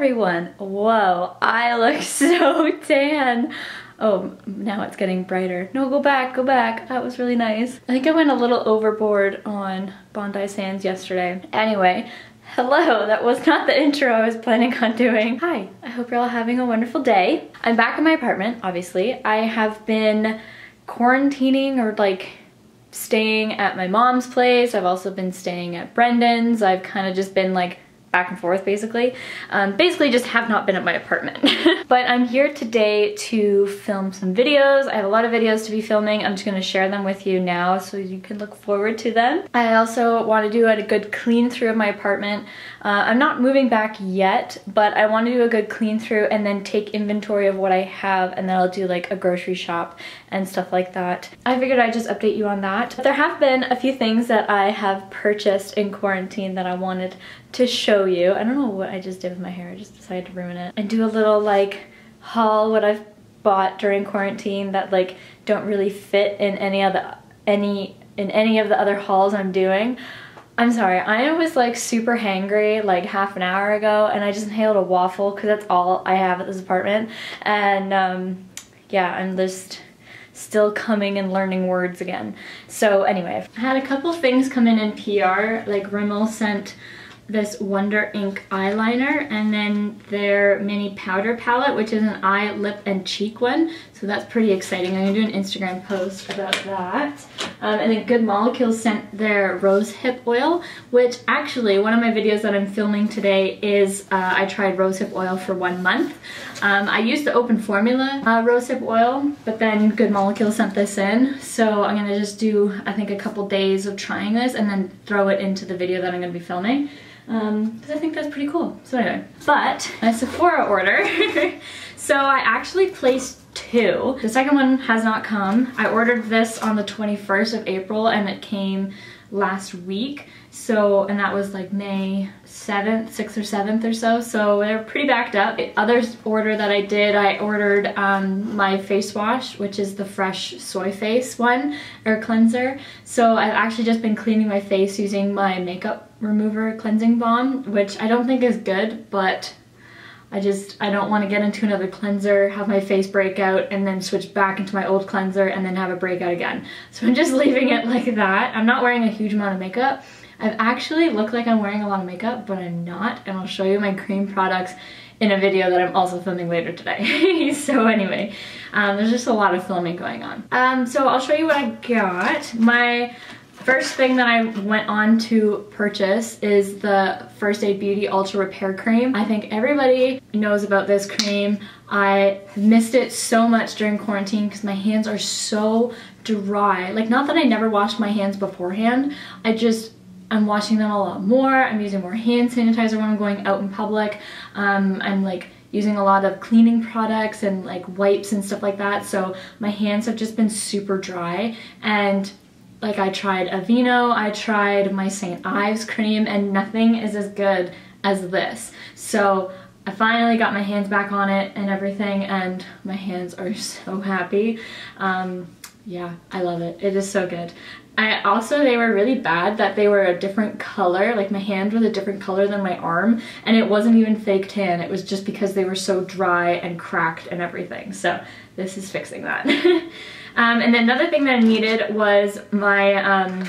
everyone. Whoa, I look so tan. Oh, now it's getting brighter. No, go back, go back. That was really nice. I think I went a little overboard on Bondi Sands yesterday. Anyway, Hello, that was not the intro I was planning on doing. Hi, I hope you're all having a wonderful day. I'm back in my apartment, obviously. I have been quarantining or like staying at my mom's place. I've also been staying at Brendan's. I've kind of just been like back and forth basically. Um, basically just have not been at my apartment. but I'm here today to film some videos. I have a lot of videos to be filming. I'm just gonna share them with you now so you can look forward to them. I also want to do a good clean through of my apartment. Uh, I'm not moving back yet, but I want to do a good clean through and then take inventory of what I have and then I'll do like a grocery shop and stuff like that. I figured I'd just update you on that. But There have been a few things that I have purchased in quarantine that I wanted to show you. I don't know what I just did with my hair. I just decided to ruin it. And do a little like haul what I've bought during quarantine that like don't really fit in any of the any in any of the other hauls I'm doing. I'm sorry, I was like super hangry like half an hour ago and I just inhaled a waffle because that's all I have at this apartment. And um, yeah, I'm just still coming and learning words again. So anyway, I had a couple things come in in PR, like Rimmel sent this Wonder Ink eyeliner and then their mini powder palette, which is an eye, lip, and cheek one. So that's pretty exciting. I'm gonna do an Instagram post about that. Um, and then Good Molecules sent their rose hip oil, which actually one of my videos that I'm filming today is uh, I tried rose hip oil for one month. Um, I used the open formula uh, rose hip oil, but then Good Molecules sent this in. So I'm gonna just do, I think, a couple days of trying this and then throw it into the video that I'm gonna be filming because um, I think that's pretty cool. So anyway, but my Sephora order. so I actually placed two. The second one has not come. I ordered this on the 21st of April and it came last week. So, and that was like May 7th, 6th or 7th or so. So they're pretty backed up. The other order that I did, I ordered um, my face wash, which is the Fresh Soy Face one, or cleanser. So I've actually just been cleaning my face using my makeup remover cleansing balm, which I don't think is good, but I just, I don't want to get into another cleanser, have my face break out, and then switch back into my old cleanser and then have a breakout again. So I'm just leaving it like that. I'm not wearing a huge amount of makeup. I've actually looked like I'm wearing a lot of makeup, but I'm not, and I'll show you my cream products in a video that I'm also filming later today. so anyway, um, there's just a lot of filming going on. Um, so I'll show you what I got. My First thing that I went on to purchase is the First Aid Beauty Ultra Repair Cream. I think everybody knows about this cream. I missed it so much during quarantine because my hands are so dry. Like not that I never washed my hands beforehand, I just I'm washing them a lot more. I'm using more hand sanitizer when I'm going out in public. Um, I'm like using a lot of cleaning products and like wipes and stuff like that. So my hands have just been super dry and like I tried Aveeno, I tried my St. Ives cream, and nothing is as good as this. So I finally got my hands back on it and everything, and my hands are so happy. Um, yeah, I love it. It is so good. I also, they were really bad that they were a different color, like my hand was a different color than my arm, and it wasn't even fake tan, it was just because they were so dry and cracked and everything. So this is fixing that. Um, and then another thing that I needed was my um,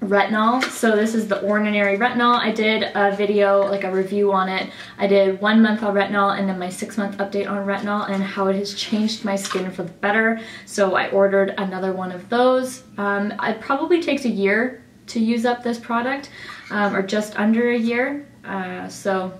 retinol. So this is the Ordinary Retinol. I did a video, like a review on it. I did one month on retinol and then my six month update on retinol and how it has changed my skin for the better. So I ordered another one of those. Um, it probably takes a year to use up this product um, or just under a year. Uh, so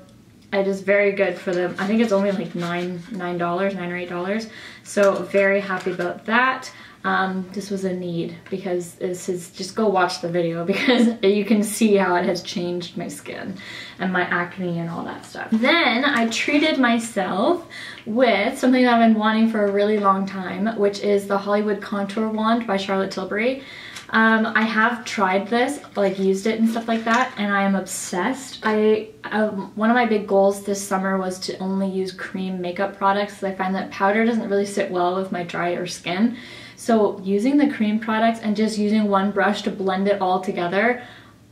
it is very good for them. I think it's only like nine, nine dollars, nine or eight dollars. So very happy about that. Um, this was a need because this is just go watch the video because you can see how it has changed my skin and my acne and all that stuff. Then I treated myself with something that I've been wanting for a really long time, which is the Hollywood Contour Wand by Charlotte Tilbury. Um, I have tried this, like used it and stuff like that, and I am obsessed. I um, One of my big goals this summer was to only use cream makeup products because I find that powder doesn't really sit well with my drier skin. So using the cream products and just using one brush to blend it all together,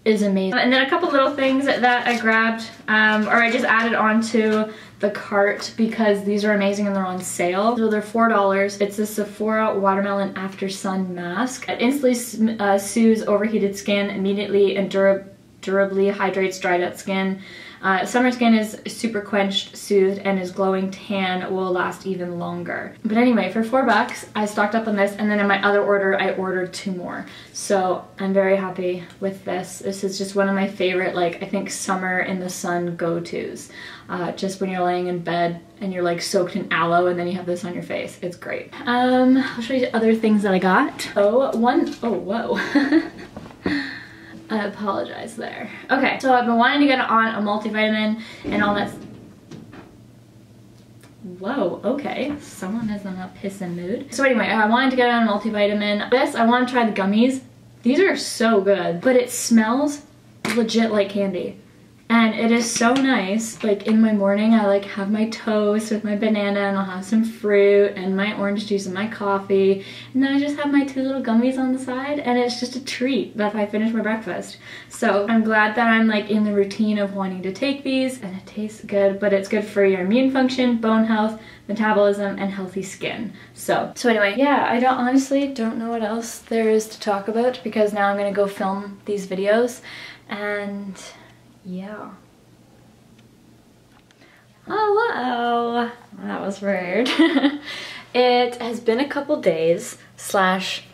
is amazing. And then a couple little things that I grabbed, um, or I just added onto the cart because these are amazing and they're on sale. So they're $4. It's a Sephora Watermelon After Sun Mask. It instantly uh, soothes overheated skin immediately and durably hydrates dried out skin. Uh, summer skin is super quenched, soothed, and his glowing tan will last even longer. But anyway, for four bucks, I stocked up on this, and then in my other order, I ordered two more. So I'm very happy with this. This is just one of my favorite, like, I think summer in the sun go-tos. Uh, just when you're laying in bed and you're like soaked in aloe and then you have this on your face. It's great. Um, I'll show you other things that I got. Oh, one, oh, whoa. I apologize there. Okay, so I've been wanting to get on a multivitamin and all that. Whoa, okay. Someone is in a pissing mood. So anyway, I wanted to get on a multivitamin. This, I want to try the gummies. These are so good, but it smells legit like candy. And it is so nice, like in my morning I like have my toast with my banana and I'll have some fruit and my orange juice and my coffee. And then I just have my two little gummies on the side and it's just a treat that I finish my breakfast. So I'm glad that I'm like in the routine of wanting to take these and it tastes good, but it's good for your immune function, bone health, metabolism, and healthy skin. So, so anyway, yeah, I don't honestly don't know what else there is to talk about because now I'm gonna go film these videos and yeah. Hello! That was weird. it has been a couple days slash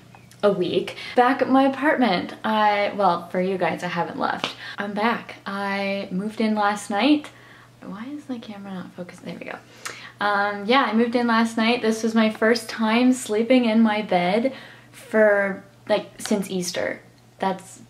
a week back at my apartment. I, well, for you guys, I haven't left. I'm back. I moved in last night. Why is the camera not focused? There we go. Um, yeah, I moved in last night. This was my first time sleeping in my bed for like since Easter. That's,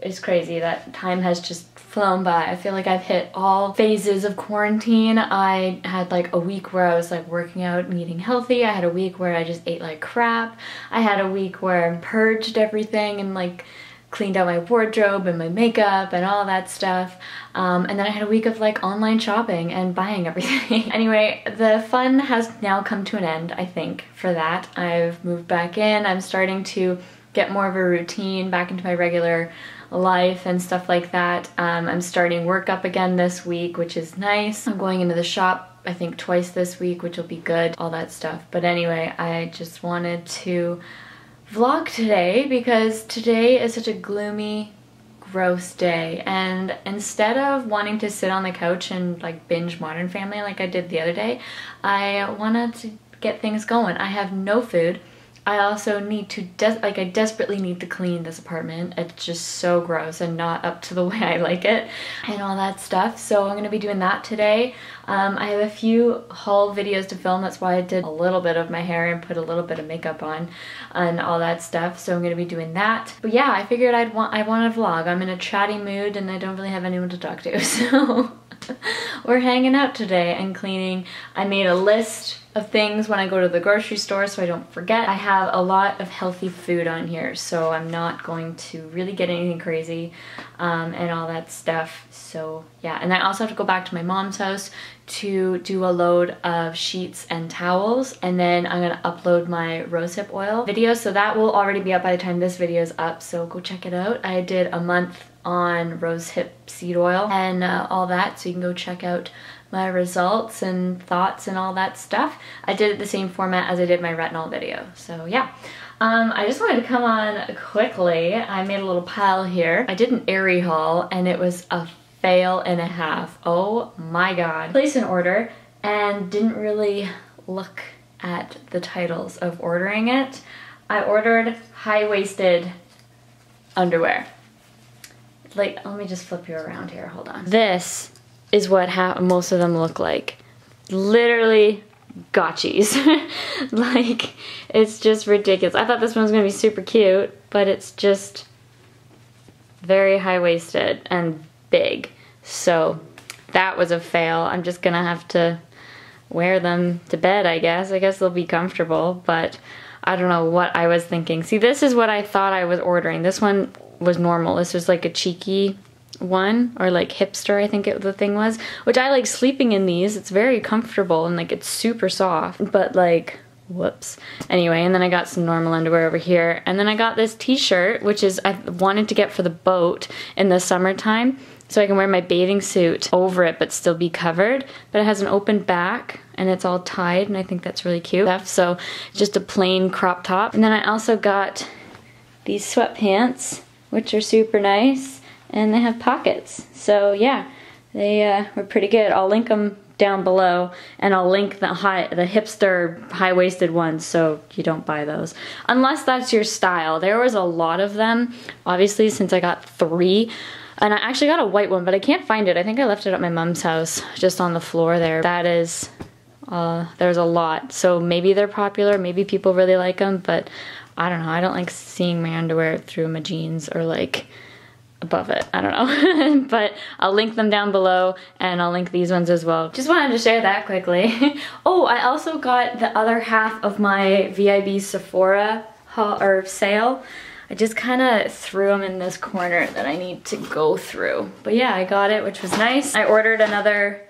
it's crazy that time has just flown by. I feel like I've hit all phases of quarantine. I had like a week where I was like working out and eating healthy. I had a week where I just ate like crap. I had a week where I purged everything and like cleaned out my wardrobe and my makeup and all that stuff. Um, and then I had a week of like online shopping and buying everything. anyway, the fun has now come to an end, I think, for that. I've moved back in. I'm starting to get more of a routine back into my regular life and stuff like that. Um, I'm starting work up again this week, which is nice. I'm going into the shop I think twice this week, which will be good, all that stuff. But anyway, I just wanted to vlog today because today is such a gloomy, gross day. And instead of wanting to sit on the couch and like binge Modern Family like I did the other day, I wanted to get things going. I have no food. I also need to, like I desperately need to clean this apartment. It's just so gross and not up to the way I like it and all that stuff. So I'm gonna be doing that today. Um, I have a few haul videos to film. That's why I did a little bit of my hair and put a little bit of makeup on and all that stuff. So I'm gonna be doing that. But yeah, I figured I'd want, I want a vlog. I'm in a chatty mood and I don't really have anyone to talk to. So we're hanging out today and cleaning. I made a list of things when I go to the grocery store so I don't forget. I have a lot of healthy food on here so I'm not going to really get anything crazy um, and all that stuff. So yeah, and I also have to go back to my mom's house to do a load of sheets and towels and then I'm gonna upload my rosehip oil video so that will already be up by the time this video is up so go check it out. I did a month on rosehip seed oil and uh, all that so you can go check out my results and thoughts and all that stuff. I did it the same format as I did my retinol video so yeah. Um, I just wanted to come on quickly. I made a little pile here. I did an Aerie haul and it was a fail and a half. Oh my god. Placed an order and didn't really look at the titles of ordering it. I ordered high-waisted underwear like, let me just flip you around here, hold on. This is what most of them look like. Literally gotchis. like, it's just ridiculous. I thought this one was gonna be super cute, but it's just very high-waisted and big. So that was a fail. I'm just gonna have to wear them to bed, I guess. I guess they'll be comfortable, but I don't know what I was thinking. See, this is what I thought I was ordering. This one was normal. This was like a cheeky one or like hipster I think it, the thing was which I like sleeping in these it's very comfortable and like it's super soft but like Whoops. Anyway, and then I got some normal underwear over here. And then I got this t-shirt, which is I wanted to get for the boat in the summertime so I can wear my bathing suit over it but still be covered. But it has an open back and it's all tied and I think that's really cute. So just a plain crop top. And then I also got these sweatpants, which are super nice and they have pockets. So yeah, they uh, were pretty good. I'll link them down below and I'll link the high the hipster high-waisted ones so you don't buy those. Unless that's your style. There was a lot of them obviously since I got three. And I actually got a white one but I can't find it. I think I left it at my mom's house just on the floor there. That is uh, there's a lot. So maybe they're popular maybe people really like them but I don't know I don't like seeing my underwear through my jeans or like above it. I don't know. but I'll link them down below and I'll link these ones as well. Just wanted to share that quickly. oh, I also got the other half of my VIB Sephora haul or sale. I just kind of threw them in this corner that I need to go through. But yeah, I got it, which was nice. I ordered another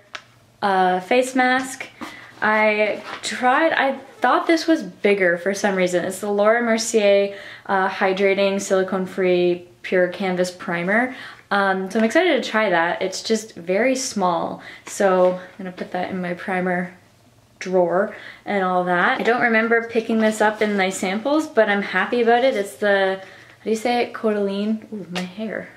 uh, face mask. I tried, I thought this was bigger for some reason. It's the Laura Mercier uh, Hydrating Silicone Free Pure Canvas Primer. Um, so I'm excited to try that. It's just very small. So I'm gonna put that in my primer drawer and all that. I don't remember picking this up in my samples, but I'm happy about it. It's the, how do you say it? Codaline, ooh, my hair.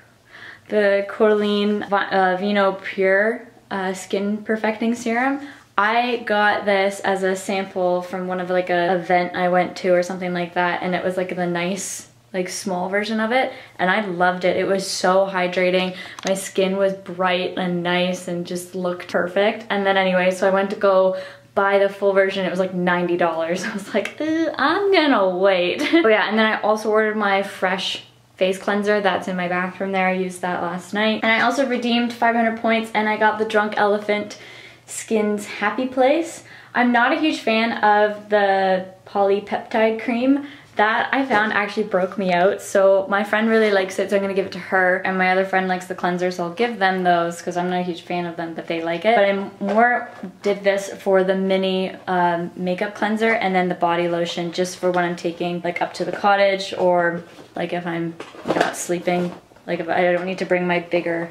The Codaline uh, Vino Pure uh, Skin Perfecting Serum. I got this as a sample from one of like a event I went to or something like that and it was like the nice like small version of it and I loved it. It was so hydrating. My skin was bright and nice and just looked perfect. And then anyway, so I went to go buy the full version. It was like $90. I was like, I'm gonna wait. oh yeah, and then I also ordered my fresh face cleanser that's in my bathroom there. I used that last night. And I also redeemed 500 points and I got the Drunk Elephant Skins Happy Place. I'm not a huge fan of the polypeptide cream that I found actually broke me out. So my friend really likes it, so I'm gonna give it to her. And my other friend likes the cleanser, so I'll give them those because I'm not a huge fan of them, but they like it. But I more did this for the mini um, makeup cleanser and then the body lotion just for when I'm taking like up to the cottage or like if I'm not sleeping. Like if I don't need to bring my bigger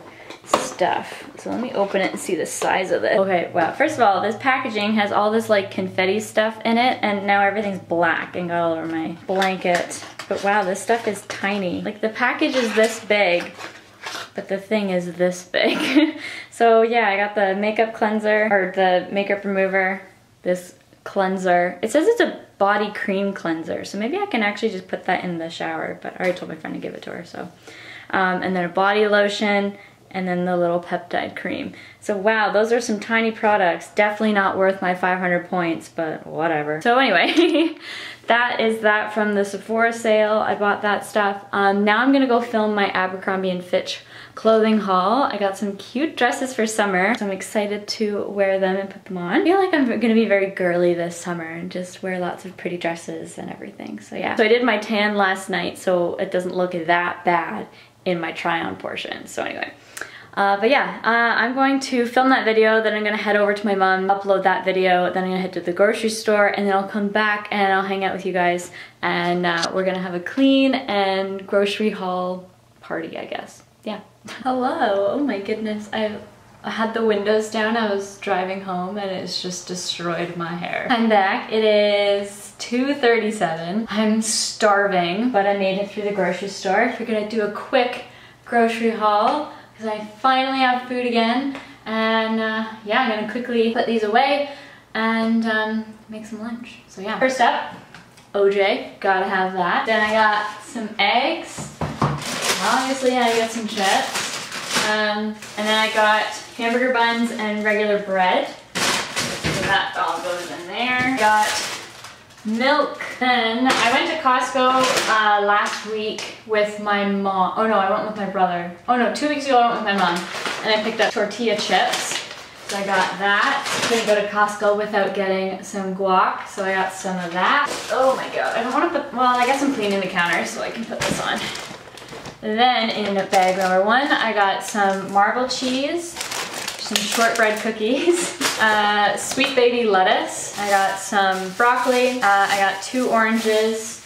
stuff. So let me open it and see the size of it. Okay, wow. First of all, this packaging has all this like confetti stuff in it and now everything's black and got all over my blanket. But wow, this stuff is tiny. Like the package is this big, but the thing is this big. so yeah, I got the makeup cleanser or the makeup remover, this cleanser. It says it's a body cream cleanser, so maybe I can actually just put that in the shower, but I already told my friend to give it to her, so. Um, and then a body lotion, and then the little peptide cream. So wow, those are some tiny products. Definitely not worth my 500 points, but whatever. So anyway, that is that from the Sephora sale. I bought that stuff. Um, now I'm gonna go film my Abercrombie & Fitch clothing haul. I got some cute dresses for summer, so I'm excited to wear them and put them on. I feel like I'm gonna be very girly this summer and just wear lots of pretty dresses and everything, so yeah. So I did my tan last night, so it doesn't look that bad in my try on portion. So anyway, uh, but yeah, uh, I'm going to film that video, then I'm gonna head over to my mom, upload that video, then I'm gonna head to the grocery store, and then I'll come back and I'll hang out with you guys, and uh, we're gonna have a clean and grocery haul party, I guess. Yeah. Hello, oh my goodness, I've I had the windows down, I was driving home and it's just destroyed my hair. I'm back, it is 2.37. I'm starving, but I made it through the grocery store. I figured I'd do a quick grocery haul because I finally have food again. And uh, yeah, I'm gonna quickly put these away and um, make some lunch. So yeah, first up, OJ, gotta have that. Then I got some eggs. Obviously I got some chips. Um, and then I got hamburger buns and regular bread. So that all goes in there. Got milk. Then I went to Costco uh, last week with my mom. Oh no, I went with my brother. Oh no, two weeks ago I went with my mom and I picked up tortilla chips. So I got that. Couldn't go to Costco without getting some guac, so I got some of that. Oh my god, I don't want to put, well, I guess I'm cleaning the counter so I can put this on. Then in bag number one, I got some marble cheese, some shortbread cookies, uh, sweet baby lettuce. I got some broccoli. Uh, I got two oranges.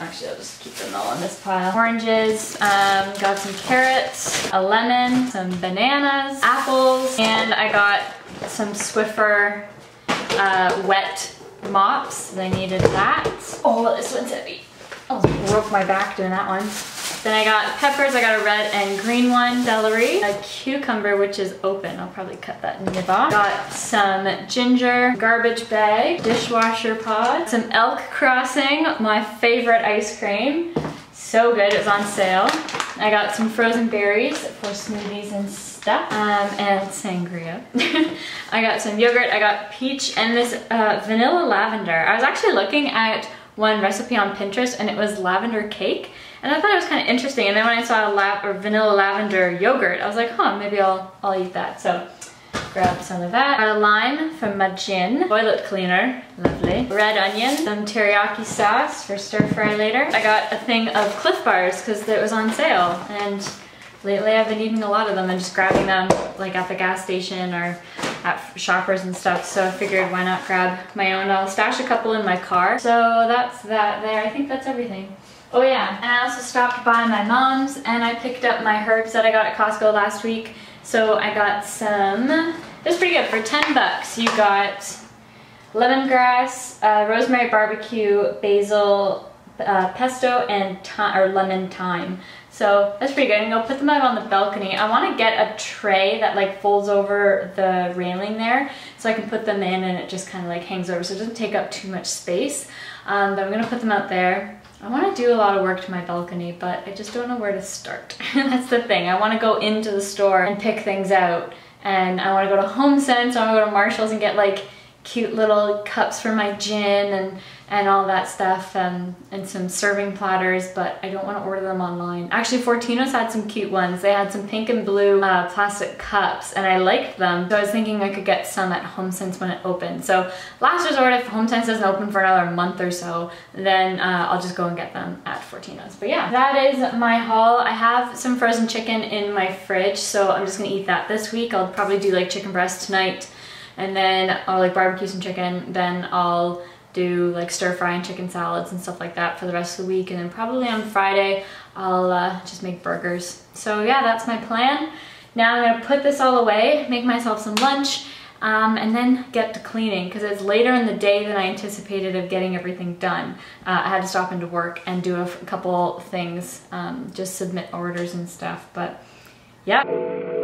Actually, I'll just keep them all in this pile. Oranges, um, got some carrots, a lemon, some bananas, apples, and I got some Swiffer uh, wet mops. I needed that. Oh, this one's heavy. I broke my back doing that one. Then I got peppers, I got a red and green one, celery, a cucumber which is open, I'll probably cut that nib off. Got some ginger, garbage bag, dishwasher pod, some elk crossing, my favorite ice cream. So good, it was on sale. I got some frozen berries for smoothies and stuff, um, and sangria. I got some yogurt, I got peach and this uh, vanilla lavender. I was actually looking at one recipe on Pinterest and it was lavender cake. And I thought it was kind of interesting. And then when I saw a la or vanilla lavender yogurt, I was like, huh, maybe I'll, I'll eat that. So grab some of that. Got a lime from Majin. Toilet cleaner, lovely. Red onion, some teriyaki sauce for stir fry later. I got a thing of Clif Bars because it was on sale. And lately I've been eating a lot of them and just grabbing them like at the gas station or at shoppers and stuff. So I figured why not grab my own. I'll stash a couple in my car. So that's that there. I think that's everything. Oh yeah, and I also stopped by my mom's and I picked up my herbs that I got at Costco last week. So I got some, it was pretty good, for 10 bucks you got lemongrass, uh, rosemary barbecue, basil, uh, pesto, and or lemon thyme. So that's pretty good. And I'll put them out on the balcony. I want to get a tray that like folds over the railing there so I can put them in and it just kind of like hangs over so it doesn't take up too much space. Um, but I'm to put them out there. I want to do a lot of work to my balcony, but I just don't know where to start. That's the thing. I want to go into the store and pick things out. And I want to go to HomeSense, I want to go to Marshalls and get like cute little cups for my gin and and all that stuff um, and some serving platters but I don't want to order them online. Actually Fortino's had some cute ones. They had some pink and blue uh, plastic cups and I liked them so I was thinking I could get some at HomeSense when it opened. So last resort if HomeSense doesn't open for another month or so then uh, I'll just go and get them at Fortino's. But yeah that is my haul. I have some frozen chicken in my fridge so I'm just gonna eat that this week. I'll probably do like chicken breast tonight and then I'll like barbecue some chicken then I'll do like stir frying chicken salads and stuff like that for the rest of the week. And then probably on Friday, I'll uh, just make burgers. So yeah, that's my plan. Now I'm gonna put this all away, make myself some lunch, um, and then get to cleaning because it's later in the day than I anticipated of getting everything done. Uh, I had to stop into work and do a couple things, um, just submit orders and stuff, but yeah.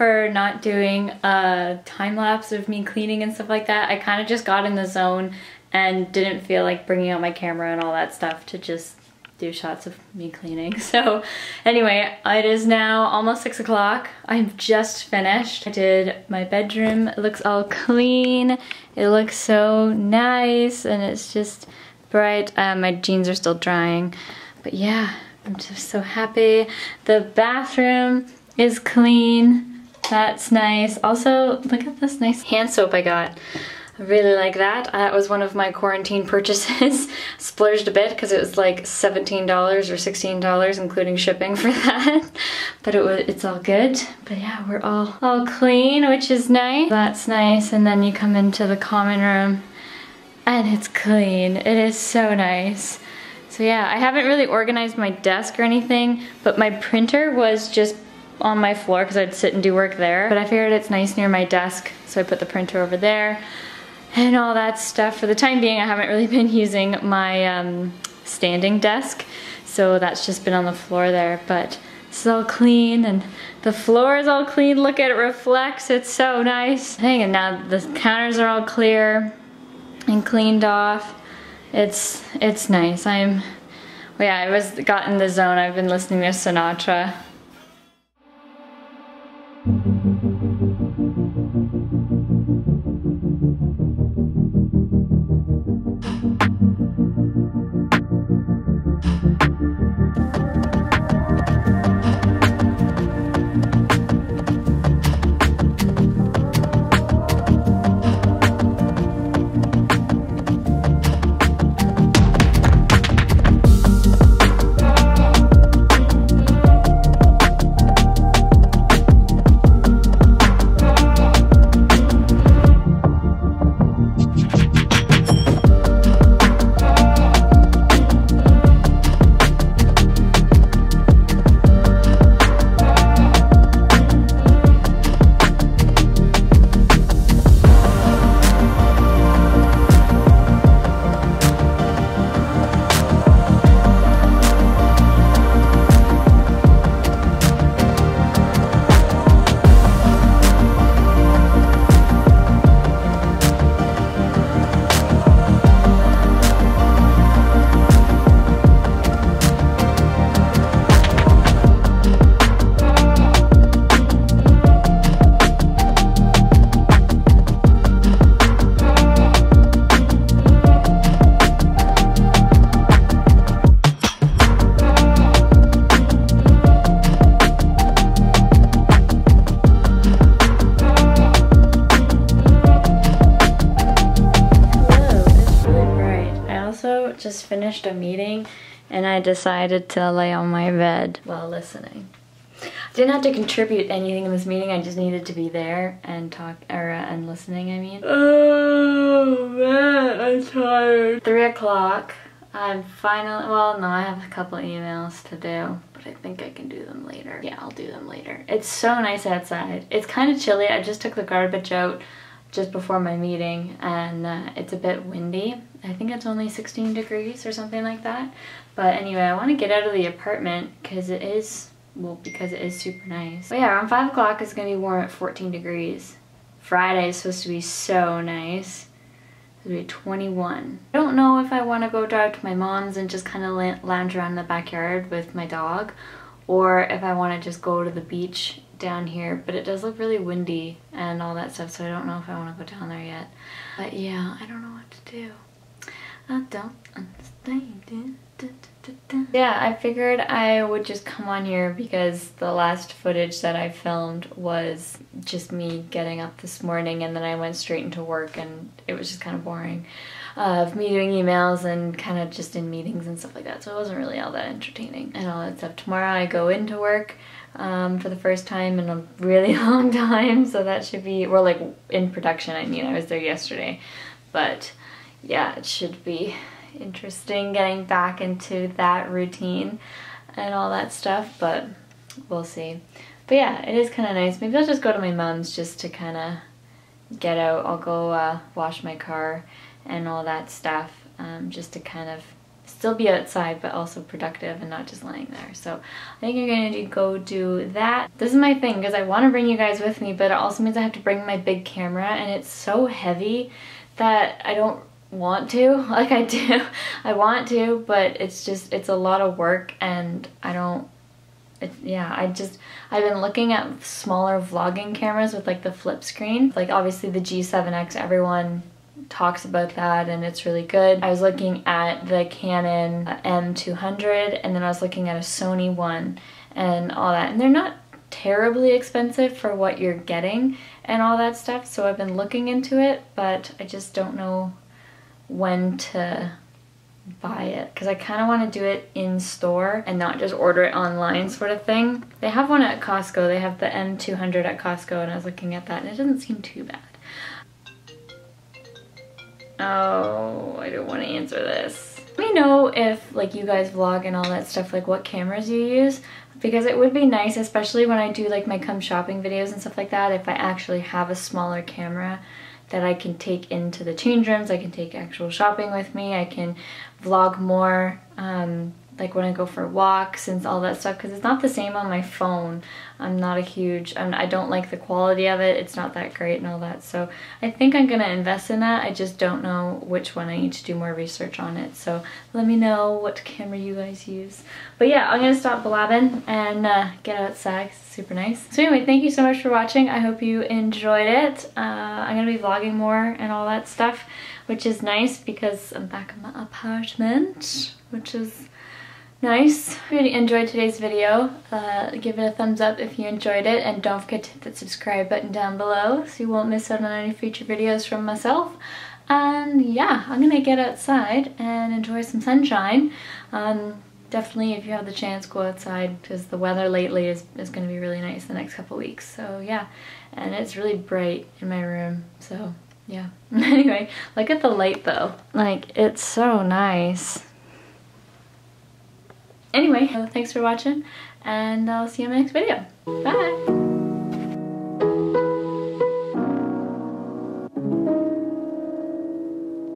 For not doing a time lapse of me cleaning and stuff like that. I kind of just got in the zone and didn't feel like bringing out my camera and all that stuff to just do shots of me cleaning. So anyway, it is now almost six o'clock. I'm just finished. I did my bedroom. It looks all clean. It looks so nice and it's just bright. Um, my jeans are still drying, but yeah, I'm just so happy. The bathroom is clean. That's nice. Also, look at this nice hand soap I got. I really like that. That was one of my quarantine purchases. Splurged a bit because it was like $17 or $16 including shipping for that. But it was it's all good. But yeah, we're all all clean, which is nice. That's nice. And then you come into the common room and it's clean. It is so nice. So yeah, I haven't really organized my desk or anything, but my printer was just on my floor because I'd sit and do work there. But I figured it's nice near my desk, so I put the printer over there and all that stuff. For the time being, I haven't really been using my um, standing desk, so that's just been on the floor there, but it's all clean and the floor is all clean. Look at it reflects, it's so nice. Dang, and now the counters are all clear and cleaned off. It's it's nice. I'm well, yeah, I was got in the zone. I've been listening to Sinatra. Decided to lay on my bed while listening. I didn't have to contribute anything in this meeting, I just needed to be there and talk, or, uh, and listening, I mean. Oh man, I'm tired. Three o'clock. I'm finally, well no, I have a couple emails to do, but I think I can do them later. Yeah, I'll do them later. It's so nice outside. It's kind of chilly. I just took the garbage out just before my meeting and uh, it's a bit windy. I think it's only 16 degrees or something like that. But anyway, I want to get out of the apartment because it is, well, because it is super nice. But yeah, around 5 o'clock it's going to be warm at 14 degrees. Friday is supposed to be so nice. To be 21. I don't know if I want to go drive to my mom's and just kind of lounge around the backyard with my dog or if I want to just go to the beach down here, but it does look really windy and all that stuff, so I don't know if I want to go down there yet. But yeah, I don't know what to do. I don't understand. Yeah, I figured I would just come on here because the last footage that I filmed was just me getting up this morning and then I went straight into work and it was just kind of boring of me doing emails and kind of just in meetings and stuff like that. So it wasn't really all that entertaining and all that stuff. Tomorrow I go into work um, for the first time in a really long time. So that should be, well, like in production, I mean, I was there yesterday. But yeah, it should be interesting getting back into that routine and all that stuff, but we'll see. But yeah, it is kind of nice. Maybe I'll just go to my mom's just to kind of get out. I'll go uh, wash my car and all that stuff um, just to kind of still be outside but also productive and not just lying there. So I think I'm going to go do that. This is my thing because I want to bring you guys with me but it also means I have to bring my big camera and it's so heavy that I don't want to like I do I want to but it's just it's a lot of work and I don't yeah I just I've been looking at smaller vlogging cameras with like the flip screen like obviously the G7X everyone talks about that and it's really good. I was looking at the Canon M200 and then I was looking at a Sony one and all that and they're not terribly expensive for what you're getting and all that stuff so I've been looking into it but I just don't know when to buy it because I kind of want to do it in store and not just order it online sort of thing. They have one at Costco. They have the M200 at Costco and I was looking at that and it doesn't seem too bad. Oh, I don't want to answer this. Let me know if like you guys vlog and all that stuff, like what cameras you use because it would be nice, especially when I do like my come shopping videos and stuff like that, if I actually have a smaller camera that I can take into the change rooms, I can take actual shopping with me, I can vlog more um, like when I go for walks and all that stuff because it's not the same on my phone. I'm not a huge, I'm, I don't like the quality of it. It's not that great and all that. So I think I'm going to invest in that. I just don't know which one. I need to do more research on it. So let me know what camera you guys use. But yeah, I'm going to stop blabbing and uh, get outside. It's super nice. So anyway, thank you so much for watching. I hope you enjoyed it. Uh, I'm going to be vlogging more and all that stuff, which is nice because I'm back in my apartment, which is nice. Really enjoyed today's video, uh, give it a thumbs up if you enjoyed it and don't forget to hit that subscribe button down below so you won't miss out on any future videos from myself. And yeah, I'm gonna get outside and enjoy some sunshine. Um, definitely if you have the chance go outside because the weather lately is, is going to be really nice the next couple weeks so yeah and it's really bright in my room so yeah anyway look at the light though like it's so nice Anyway, uh, thanks for watching and I'll see you in my next video. Bye!